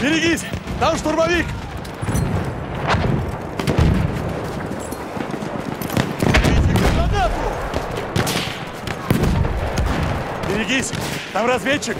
Берегись! Там штурмовик! Гранату! Берегись! Там разведчик!